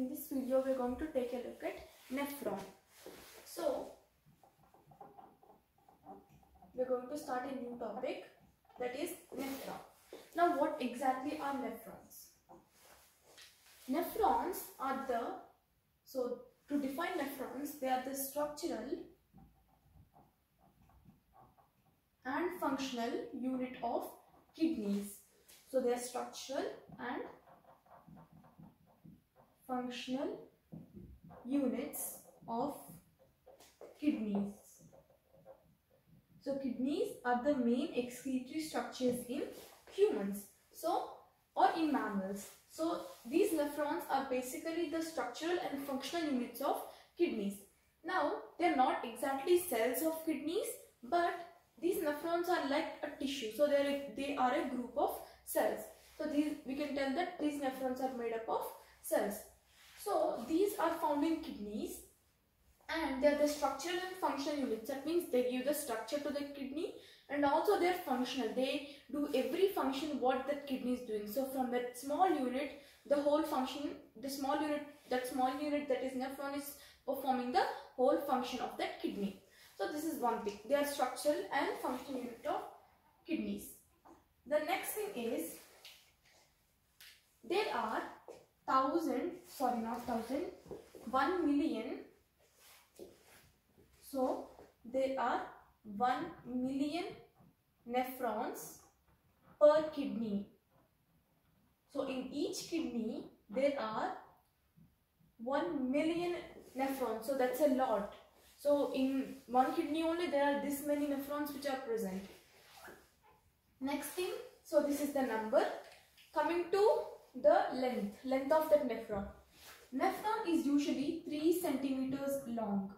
in this video we're going to take a look at nephron. So we're going to start a new topic that is nephron. Now what exactly are nephrons? Nephrons are the, so to define nephrons, they are the structural and functional unit of kidneys. So they are structural and functional units of kidneys. So kidneys are the main excretory structures in humans. So or in mammals. So these nephrons are basically the structural and functional units of kidneys. Now they are not exactly cells of kidneys but these nephrons are like a tissue. So they are a, they are a group of cells. So these we can tell that these nephrons are made up of cells. So these are found in kidneys and they are the structural and functional units. That means they give the structure to the kidney and also they are functional. They do every function what that kidney is doing. So from that small unit, the whole function, the small unit, that small unit that is nephron is performing the whole function of that kidney. So this is one thing. They are structural and functional unit of kidneys. The next thing is there are thousand, sorry not thousand, one million. So there are one million nephrons per kidney. So in each kidney there are 1 million nephrons. So that's a lot. So in one kidney only there are this many nephrons which are present. Next thing, so this is the number. Coming to the length, length of that nephron. Nephron is usually 3 centimeters long.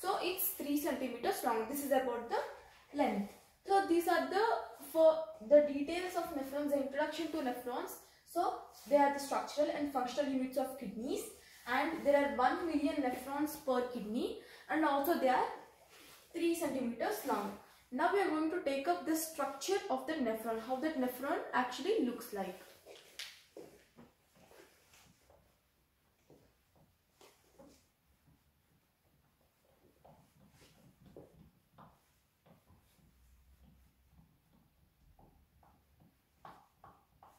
So it's 3 centimeters long. This is about the length. So these are the for the details of nephrons, the introduction to nephrons. So they are the structural and functional units of kidneys and there are 1 million nephrons per kidney and also they are 3 centimeters long. Now we are going to take up the structure of the nephron, how that nephron actually looks like.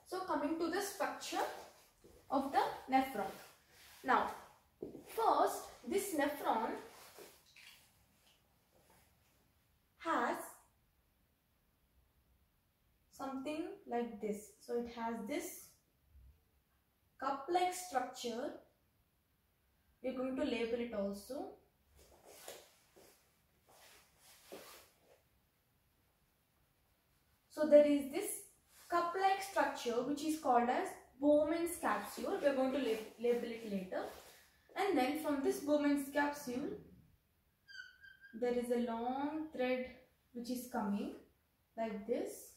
So coming to the structure of the nephron. Now, first this nephron has something like this. So it has this cup-like structure. We are going to label it also. So there is this cup-like structure which is called as Bowman's capsule. We are going to lab label it later. And then from this Bowman's capsule, there is a long thread which is coming like this.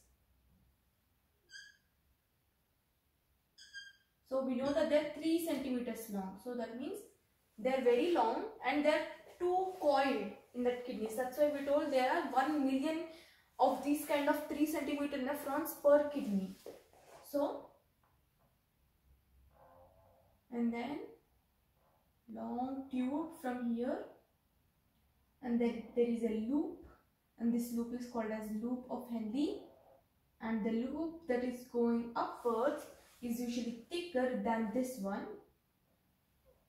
So we know that they are 3 centimeters long. So that means they are very long and they are two coiled in that kidneys. That's why we told there are 1 million of these kind of 3 centimeter nephrons per kidney. So, and then long tube from here and then there is a loop and this loop is called as loop of Henle. And the loop that is going upwards is usually thicker than this one.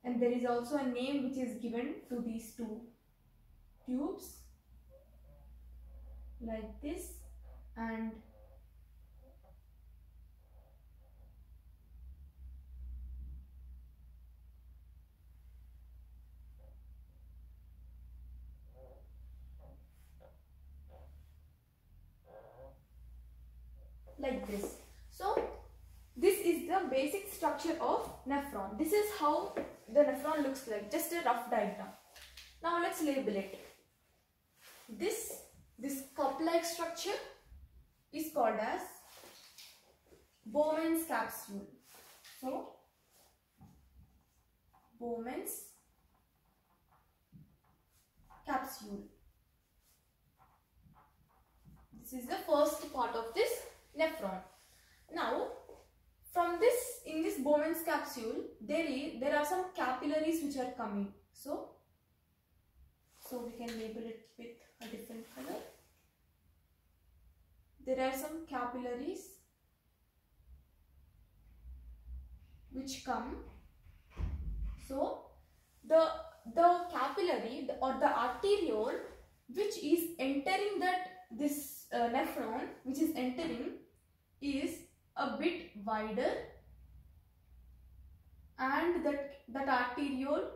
And there is also a name which is given to these two tubes like this and like this. So this is the basic structure of nephron. This is how the nephron looks like, just a rough diagram. Now let's label it. This this cup-like structure is called as Bowman's capsule. So, Bowman's capsule. This is the first part of this nephron. Now, from this, in this Bowman's capsule, there is there are some capillaries which are coming. So, so we can label it with a different color. There are some capillaries which come. So, the the capillary or the arteriole which is entering that this uh, nephron which is entering is a bit wider and that that arteriole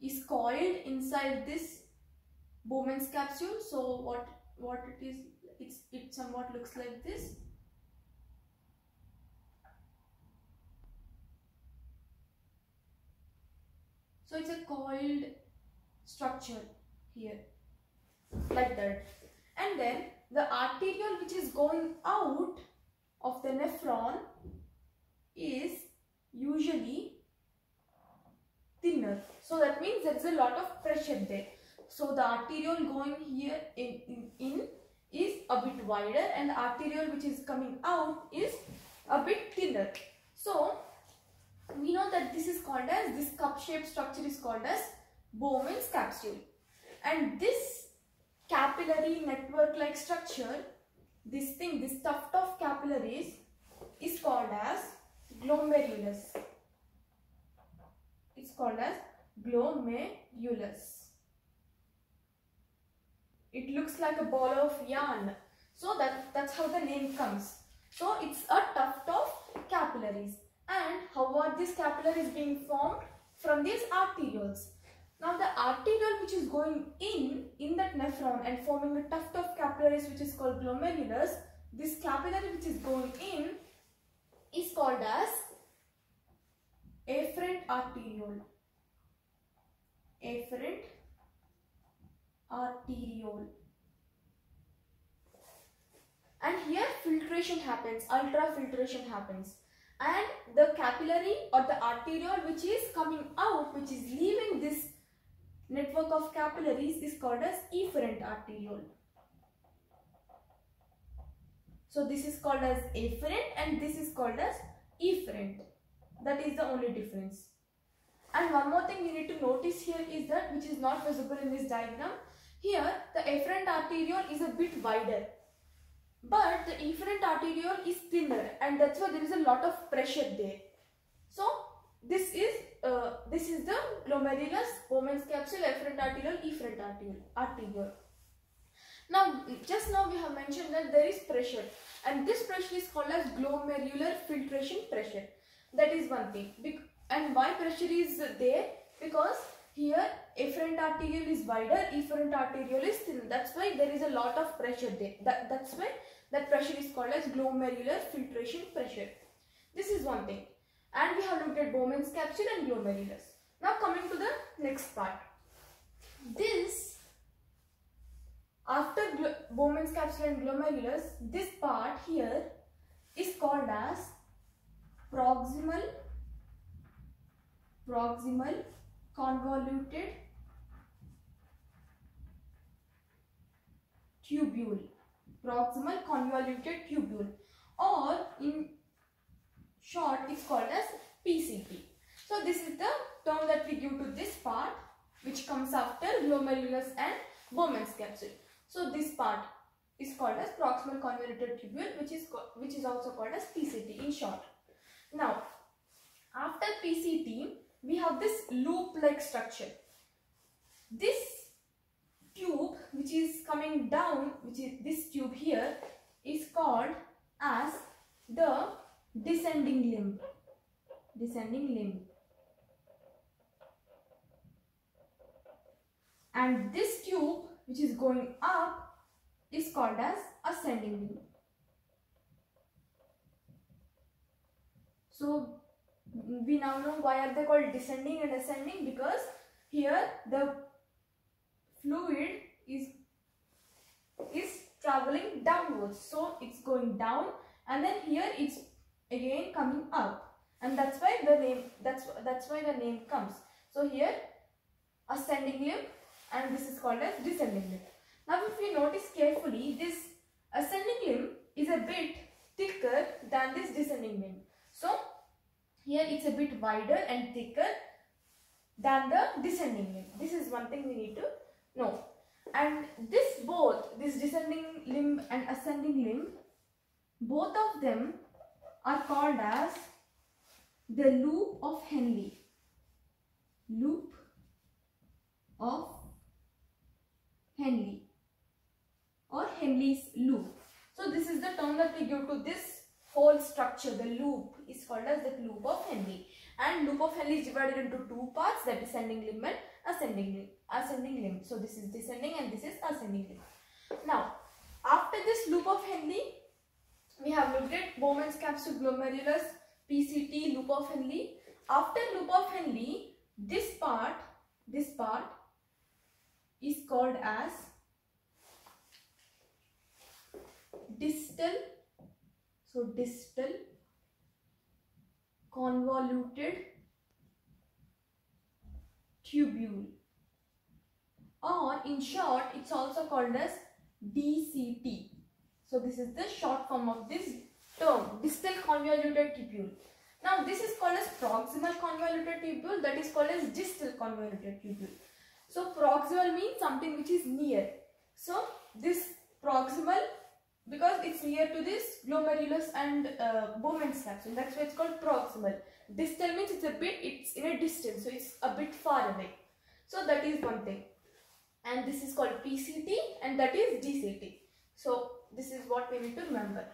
is coiled inside this Bowman's capsule. So what what it is it's it somewhat looks like this. So it's a coiled structure here like that. And then the arteriole which is going out of the nephron is usually thinner. So that means there is a lot of pressure there so the arteriole going here in, in, in is a bit wider and the arteriole which is coming out is a bit thinner. So we know that this is called as this cup shaped structure is called as Bowman's capsule. And this capillary network like structure this thing this tuft of capillaries is called as glomerulus. It's called as glomerulus it looks like a ball of yarn so that that's how the name comes so it's a tuft of capillaries and how are these capillaries being formed? From these arterioles. Now the arteriole which is going in, in that nephron and forming a tuft of capillaries which is called glomerulus, this capillary which is going in is called as afferent arteriole. Afferent arteriole. And here filtration happens, ultrafiltration happens and the capillary or the arteriole which is coming out which is leaving this network of capillaries is called as efferent arteriole. So this is called as afferent and this is called as efferent. That is the only difference. And one more thing you need to notice here is that which is not visible in this diagram. Here the afferent arteriole is a bit wider but the efferent arteriole is thinner and that's why there is a lot of pressure there. So this is uh, this is the glomerulus, Bowman's capsule, afferent arteriole, efferent arteriole. arteriole. Now just now we have mentioned that there is pressure and this pressure is called as glomerular filtration pressure. That is one thing. And why pressure is there? Because here afferent arteriole is wider, efferent arteriole is thin. That's why there is a lot of pressure there. That, that's why that pressure is called as glomerular filtration pressure. This is one thing. And we have looked at Bowman's capsule and glomerulus. Now coming to the next part. This, after Bowman's capsule and glomerulus, this part here is called as proximal, proximal convoluted tubule proximal convoluted tubule or in short it's called as PCT. So this is the term that we give to this part which comes after glomerulus and Bowman's capsule. So this part is called as proximal convoluted tubule which is which is also called as PCT in short. Now after PCT this loop like structure. This tube which is coming down which is this tube here is called as the descending limb. Descending limb. And this tube which is going up is called as ascending limb. So we now know why are they called descending and ascending? Because here the fluid is is traveling downwards. So it's going down and then here it's again coming up. And that's why the name that's that's why the name comes. So here ascending limb and this is called as descending limb. Now if you notice carefully this ascending limb is a bit thicker than this descending limb. So here it's a bit wider and thicker than the descending limb. This is one thing we need to know. And this both, this descending limb and ascending limb, both of them are called as the loop of Henle. Loop of Henle or Henle's loop. So this is the term that we give to this whole structure. The loop is called as the loop of Henle. And loop of Henle is divided into two parts, the descending limb and ascending limb. Ascending limb. So this is descending and this is ascending limb. Now, after this loop of Henle, we have looked at Bowman's capsule glomerulus, PCT, loop of Henle. After loop of Henle, this part, this part is called as distal so distal convoluted tubule or in short it's also called as DCT. So this is the short form of this term distal convoluted tubule. Now this is called as proximal convoluted tubule that is called as distal convoluted tubule. So proximal means something which is near. So this proximal because it's near to this glomerulus and uh, Bowman's capsule. That's why it's called proximal. Distal means it's a bit, it's in a distance, so it's a bit far away. So that is one thing. And this is called PCT and that is DCT. So this is what we need to remember.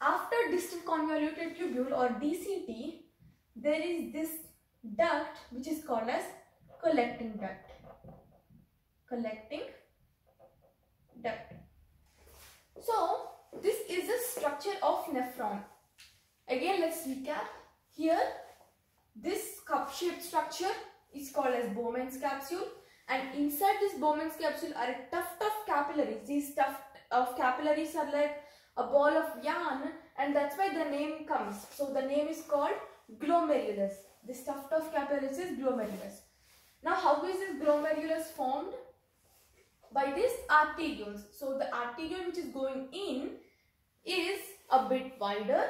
After distal convoluted tubule or DCT, there is this duct which is called as collecting duct. Collecting duct. So, this is the structure of nephron. Again, let's recap. Here, this cup-shaped structure is called as Bowman's capsule and inside this Bowman's capsule are a tuft of capillaries. These tuft of capillaries are like a ball of yarn and that's why the name comes. So, the name is called glomerulus. This tuft of capillaries is glomerulus. Now, how is this glomerulus formed? By this arterioles. So the arteriole which is going in is a bit wider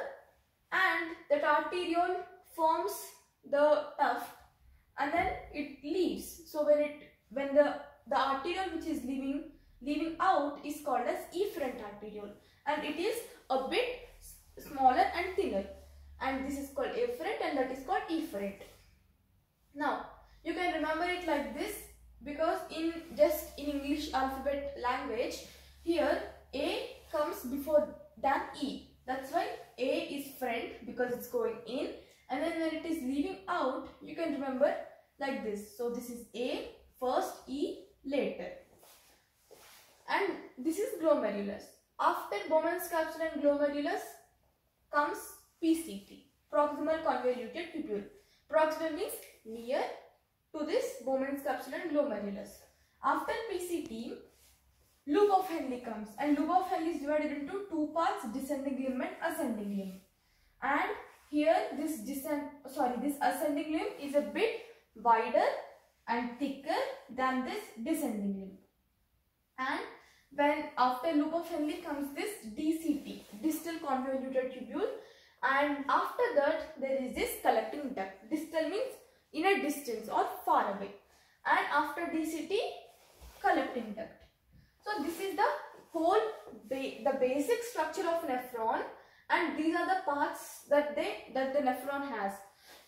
and that arteriole forms the tuft and then it leaves. So when it when the the arteriole which is leaving leaving out is called as efferent arteriole and it is a bit smaller and thinner and this is called efferent and that is called efferent. Now you can remember it like this because in just in English alphabet language here A comes before than E. That's why A is friend because it's going in and then when it is leaving out you can remember like this. So this is A first E later and this is glomerulus. After Bowman's capsule and glomerulus comes PCT proximal convoluted tubule. Proximal means near to this Bowman's capsule and glomerulus. After PCT, loop of Henle comes and loop of Henle is divided into two parts descending limb and ascending limb. And here this descend sorry this ascending limb is a bit wider and thicker than this descending limb. And when after loop of Henle comes this DCT distal convoluted tubule and after that there is this collecting duct. Distal means in a distance or far away and after DCT collecting duct. So this is the whole ba the basic structure of nephron and these are the parts that they that the nephron has.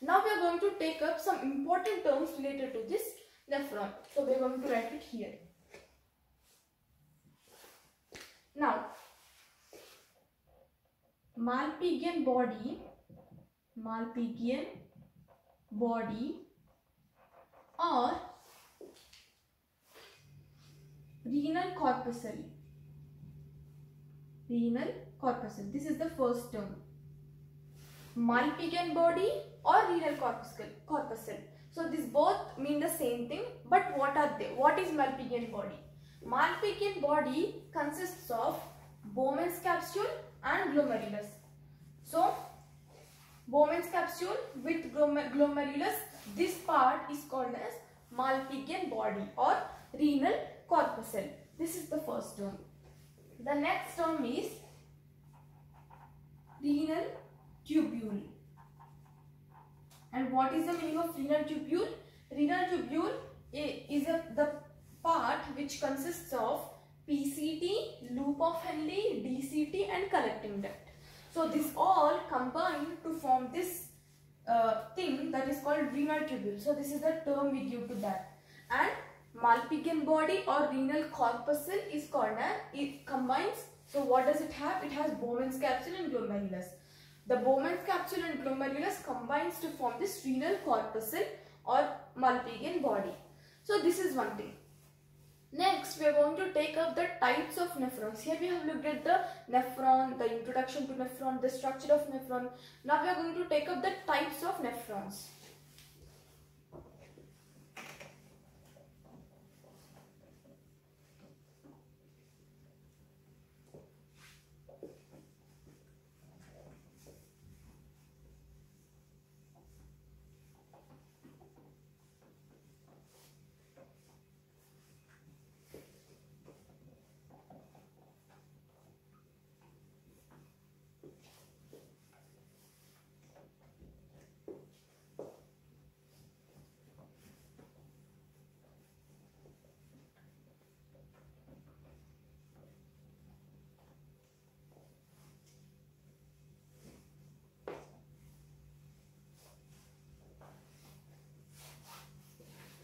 Now we are going to take up some important terms related to this nephron. So we are going to write it here. Now Malpighian body Malpighian body or renal corpuscle. Renal corpuscle. This is the first term. Malpighian body or renal corpuscle corpuscle. So these both mean the same thing but what are they? What is Malpighian body? Malpighian body consists of Bowman's capsule and glomerulus. So Bowman's capsule with glomerulus. This part is called as Malpighian body or renal corpuscle. This is the first term. The next term is renal tubule. And what is the meaning of renal tubule? Renal tubule is a, the part which consists of PCT, loop of Henle, DCT and collecting duct. So this all combine to form this uh, thing that is called renal tubule. So this is the term we give to that. And Malpighian body or renal corpuscle is called it combines, so what does it have? It has Bowman's capsule and glomerulus. The Bowman's capsule and glomerulus combines to form this renal corpuscle or Malpighian body. So this is one thing. Next, we are going to take up the types of nephrons. Here we have looked at the nephron, the introduction to nephron, the structure of nephron. Now we are going to take up the types of nephrons.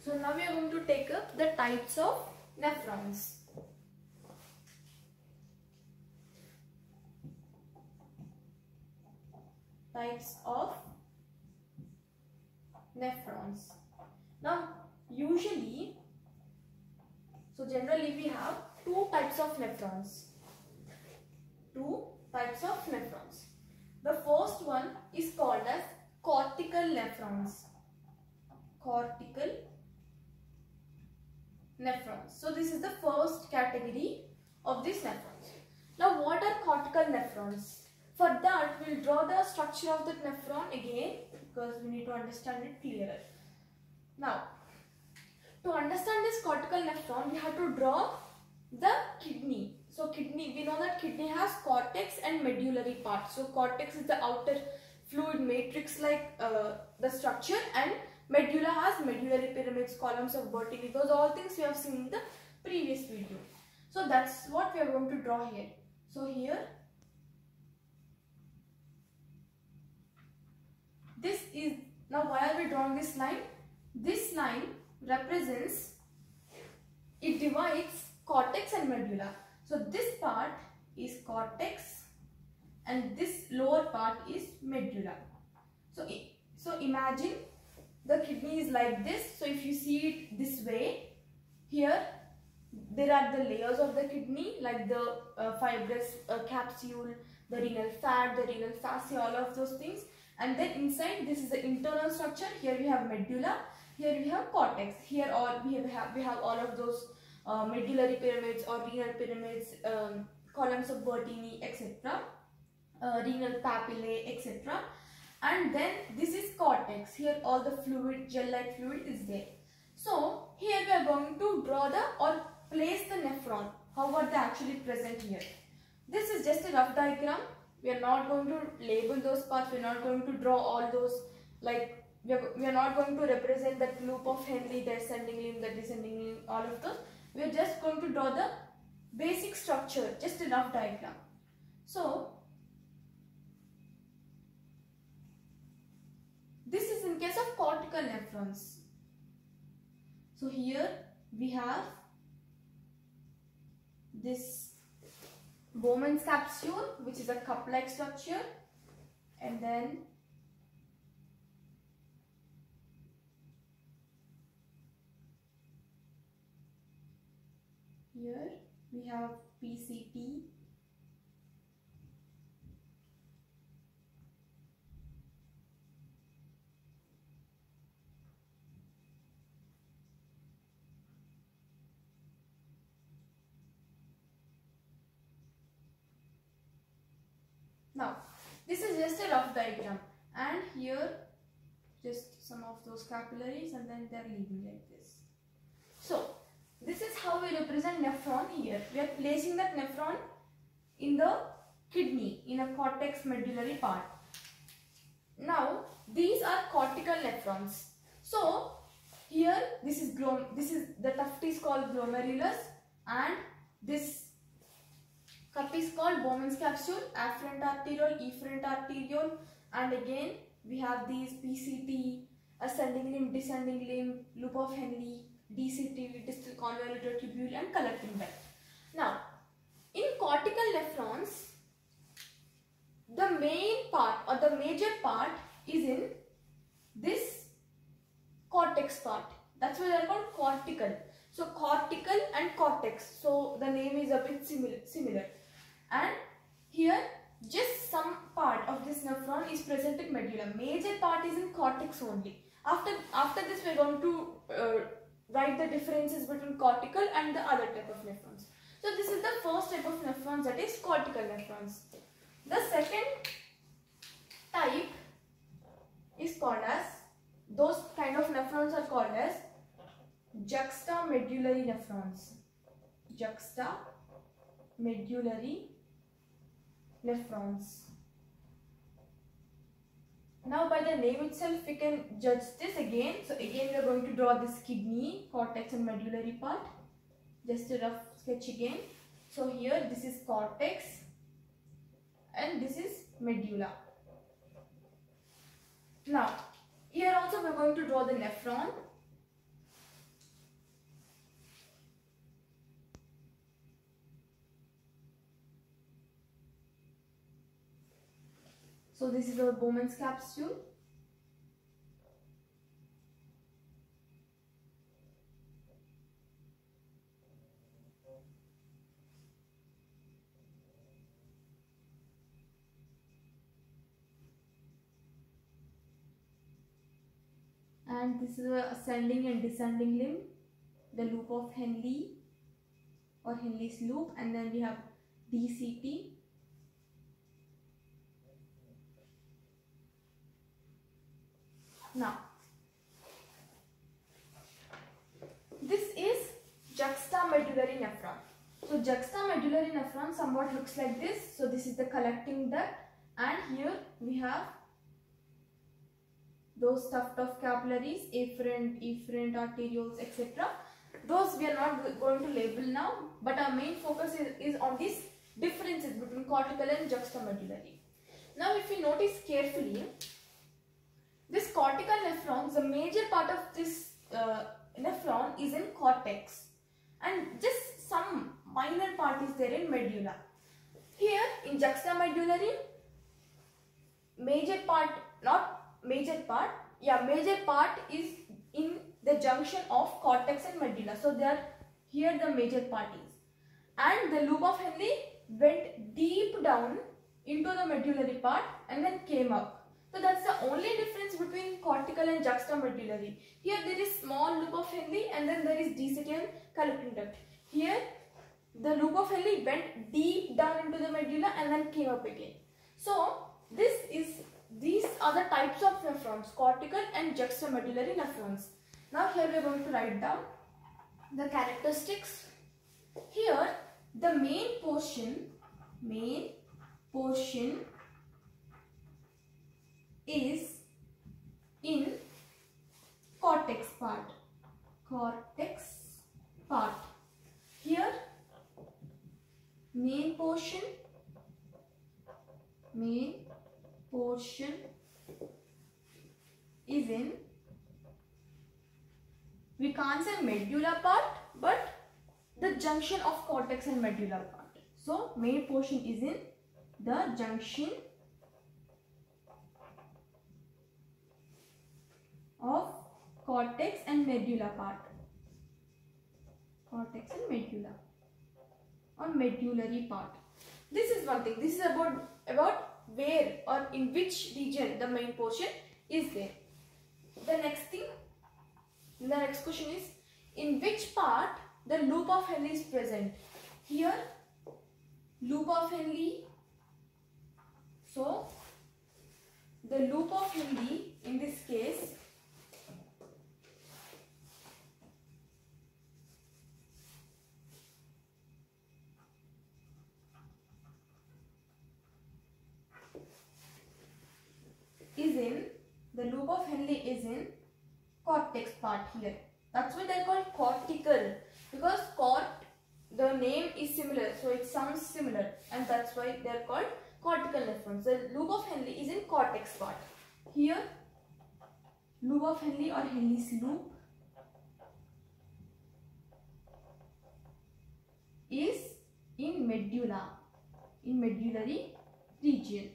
So now we are going to take up the types of nephrons. Types of nephrons. Now usually, so generally we have two types of nephrons. Two types of nephrons. The first one is called as cortical nephrons. Cortical nephrons. So this is the first category of these nephrons. Now what are cortical nephrons? For that we'll draw the structure of the nephron again because we need to understand it clearer. Now to understand this cortical nephron we have to draw the kidney. So kidney, we know that kidney has cortex and medullary part. So cortex is the outer fluid matrix like uh, the structure and Medulla has medullary pyramids, columns of Bertini. Those all things we have seen in the previous video. So that's what we are going to draw here. So here, this is, now why are we drawing this line? This line represents, it divides cortex and medulla. So this part is cortex and this lower part is medulla. So, so imagine the kidney is like this. So if you see it this way, here there are the layers of the kidney like the uh, fibrous uh, capsule, the renal fat, the renal fascia, all of those things. And then inside this is the internal structure. Here we have medulla, here we have cortex. Here all we have we have all of those uh, medullary pyramids or renal pyramids, um, columns of Bertini, etc. Uh, renal papillae, etc and then this is cortex. Here all the fluid gel like fluid is there. So here we are going to draw the or place the nephron. How are they actually present here? This is just a rough diagram. We are not going to label those parts. We are not going to draw all those like we are, we are not going to represent that loop of Henle the ascending limb the descending limb all of those. We are just going to draw the basic structure just a rough diagram. So This is in case of cortical nephrons. So here we have this Bowman's capsule which is a cup-like structure and then here we have PCT Now, this is just a rough diagram and here just some of those capillaries and then they're leaving like this. So, this is how we represent nephron here. We are placing that nephron in the kidney in a cortex medullary part. Now these are cortical nephrons. So here this is glom this is the tuft is called glomerulus and this cup is called Bowman's capsule, afferent arteriole, efferent arteriole and again we have these PCT, ascending limb, descending limb, loop of Henle, DCT, distal convoluted tubule and collecting belt. Now in cortical nephrons the main part or the major part is in this cortex part. That's why they are called cortical. So cortical and cortex. So the name is a bit similar. similar. And here just some part of this nephron is present in medulla. Major part is in cortex only. After, after this we are going to uh, write the differences between cortical and the other type of nephrons. So this is the first type of nephrons that is cortical nephrons. The second type is called as, those kind of nephrons are called as juxtamedullary nephrons. Juxtamedullary nephrons. Now by the name itself we can judge this again. So again we are going to draw this kidney, cortex and medullary part. Just a rough sketch again. So here this is cortex and this is medulla. Now, here also we are going to draw the nephron. So this is our Bowman's capsule. and this is a ascending and descending limb the loop of Henle or Henle's loop and then we have DCT now this is juxtamedullary nephron so juxtamedullary nephron somewhat looks like this so this is the collecting duct and here we have those tuft of capillaries, afferent, efferent arterioles, etc. Those we are not going to label now, but our main focus is, is on these differences between cortical and juxtamedullary. Now, if you notice carefully, this cortical nephrons, the major part of this uh, nephron is in cortex. And just some minor part is there in medulla. Here in juxtamedullary, major part, not major part yeah major part is in the junction of cortex and medulla. So they are here the major part is. And the loop of Henle went deep down into the medullary part and then came up so that's the only difference between cortical and juxtamedullary here there is small loop of Henle and then there is and collecting duct here the loop of Henle went deep down into the medulla and then came up again so this is these are the types of nephrons, cortical and juxtamedullary nephrons. Now here we are going to write down the characteristics. Here the main portion, main portion is in cortex part, cortex part. Here main portion, main portion is in we can't say medulla part but the junction of cortex and medulla part so main portion is in the junction of cortex and medulla part cortex and medulla or medullary part this is one thing this is about about where or in which region the main portion is there. The next thing, the next question is, in which part the loop of Henle is present? Here, loop of Henle. So, the loop of Henle in this case is in the loop of Henle is in cortex part here. That's why they're called cortical because cort the name is similar so it sounds similar and that's why they're called cortical nephrons. The loop of Henle is in cortex part. Here loop of Henle or Henle's loop is in medulla in medullary region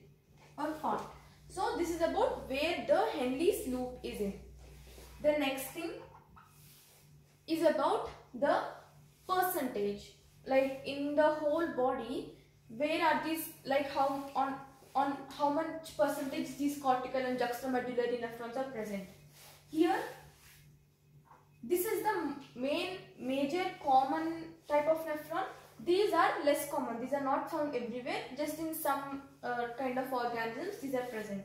or part. So this is about where the Henle's loop is in. The next thing is about the percentage like in the whole body where are these like how on on how much percentage these cortical and juxtamedullary nephrons are present. Here this is the main major common type of nephron. These are less common. These are not found everywhere. Just in some uh, kind of organisms these are present.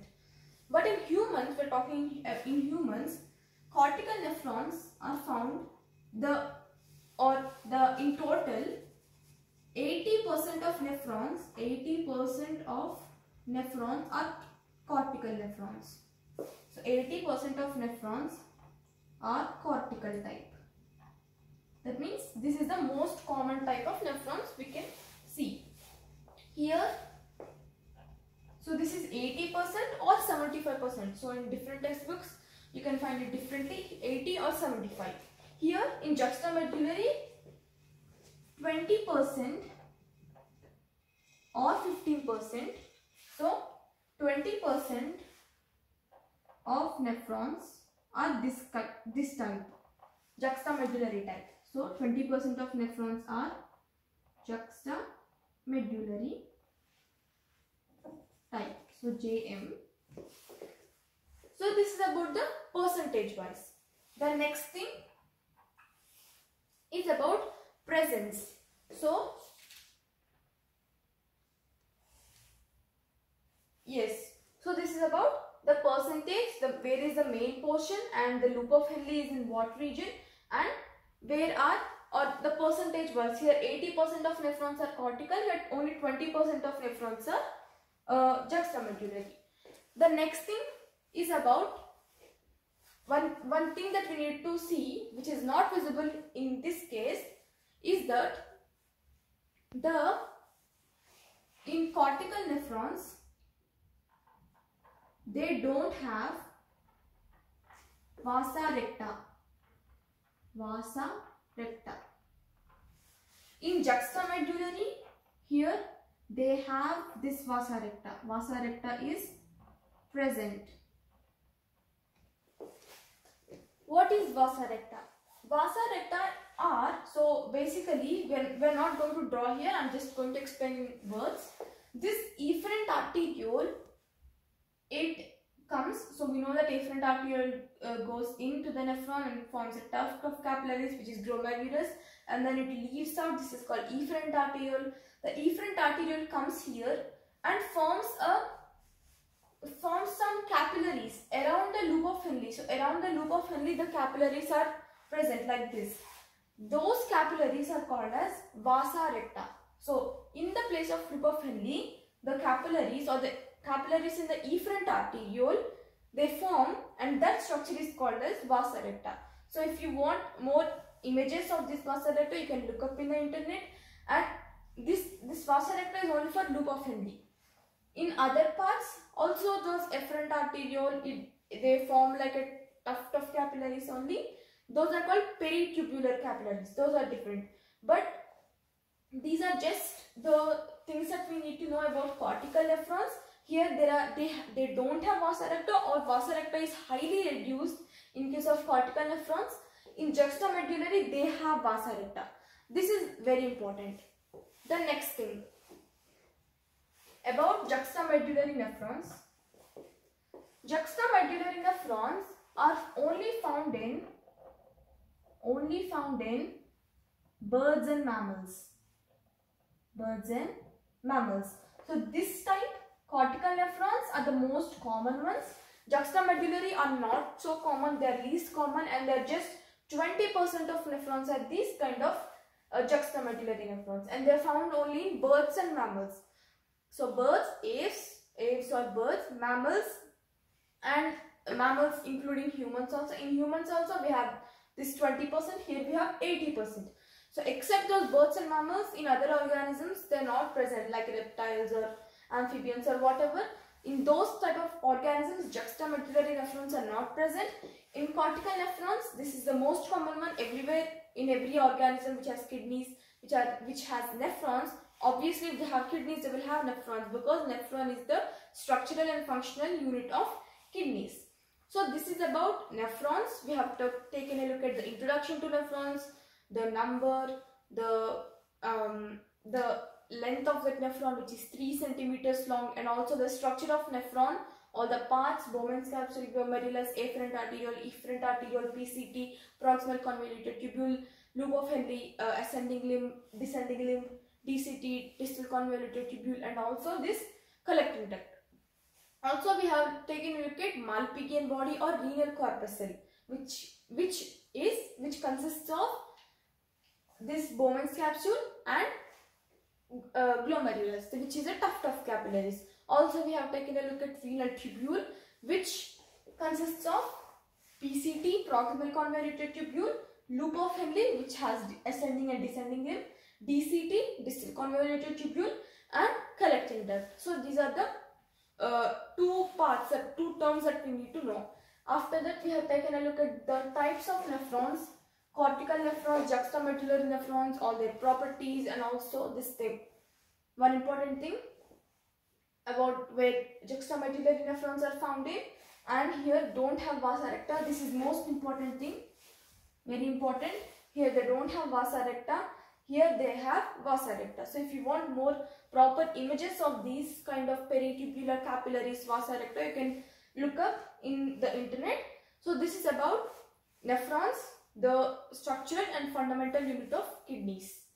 But in humans, we're talking uh, in humans, cortical nephrons are found the or the in total 80% of nephrons 80% of nephrons are cortical nephrons. So 80% of nephrons are cortical type. That means this is the most common type of nephrons we can see. Here so this is 80% or 75% so in different textbooks you can find it differently 80 or 75 here in juxtamedullary 20% or 15%. So 20% of nephrons are this, this type, juxtamedullary type. So 20% of nephrons are juxtamedullary type. So JM. So this is about the percentage wise. The next thing is about presence. So, yes. So this is about the percentage, the where is the main portion and the loop of Henle is in what region and where are or the percentage was here 80% of nephrons are cortical yet only 20% of nephrons are uh, juxtamedullary. The next thing is about one, one thing that we need to see which is not visible in this case is that the in cortical nephrons they don't have vasa recta vasa recta in juxtamedullary here they have this vasa recta vasa recta is present what is vasa recta? Vasa recta are, so basically we're, not going to draw here, I'm just going to explain in words. This efferent arteriole, it comes, so we know that efferent arteriole uh, goes into the nephron and forms a tuft of capillaries which is glomerulus and then it leaves out, this is called efferent arteriole. The efferent arteriole comes here and forms a forms some capillaries around the loop of Henle. So around the loop of Henle, the capillaries are present like this. Those capillaries are called as vasa recta. So in the place of loop of Henle, the capillaries or the capillaries in the efferent arteriole, they form and that structure is called as vasa recta. So if you want more images of this vasa recta, you can look up in the internet and this, this recta is only for loop of Henle. In other parts, also those efferent arteriole, it, they form like a tuft of capillaries only. Those are called peritubular capillaries. Those are different. But these are just the things that we need to know about cortical nephrons. Here there are they they don't have recta or recta is highly reduced in case of cortical nephrons. In juxtamedullary they have recta. This is very important. The next thing about juxtamedullary nephrons. Juxtamedullary nephrons are only found in only found in birds and mammals. Birds and mammals. So this type cortical nephrons are the most common ones. Juxtamedullary are not so common, they are least common and they are just 20% of nephrons are these kind of uh, juxtamedullary nephrons and they are found only in birds and mammals. So birds, apes, apes or birds, mammals and mammals including humans also. In humans also we have this 20%, here we have 80%. So except those birds and mammals, in other organisms they are not present like reptiles or amphibians or whatever. In those type of organisms, juxtamedullary nephrons are not present. In cortical nephrons, this is the most common one everywhere in every organism which has kidneys, which are which has nephrons. Obviously, if they have kidneys, they will have nephrons because nephron is the structural and functional unit of kidneys. So this is about nephrons. We have taken a look at the introduction to nephrons, the number, the um, the length of the nephron which is 3 centimeters long and also the structure of nephron all the parts Bowman's capsule, glomerulus, afferent arteriole, efferent arteriole, PCT, proximal convoluted tubule, loop of Henle, uh, ascending limb, descending limb, DCT, distal convoluted tubule and also this collecting duct. Also we have taken a look at Malpighian body or renal corpuscle which which is which consists of this Bowman's capsule and uh, glomerulus which is a tuft of capillaries. Also we have taken a look at renal tubule which consists of PCT proximal convoluted tubule, loop of Henle which has ascending and descending limb, DCT distal convoluted tubule and collecting duct. So these are the uh, two parts, two terms that we need to know. After that, we have taken a look at the types of nephrons, cortical nephrons, juxtamedullary nephrons, all their properties and also this thing. One important thing about where juxtamedullary nephrons are found in and here don't have recta. This is most important thing. Very important. Here they don't have vasa recta. Here they have recta. So if you want more proper images of these kind of peritubular capillaries recta, you can look up in the internet. So this is about nephrons, the structural and fundamental unit of kidneys.